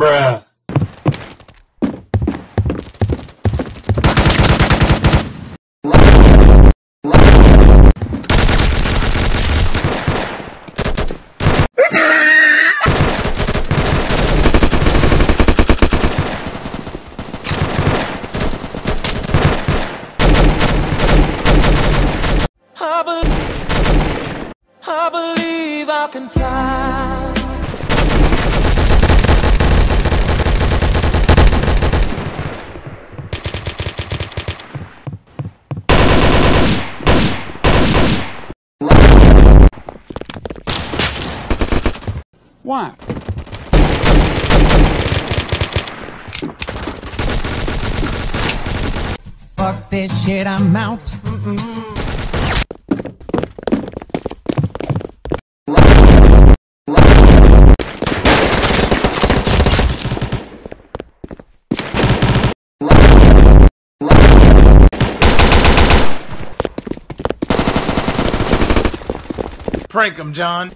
Bruh. I believe, I believe I can fly. Why? Fuck this shit, I'm out. Prank him, John.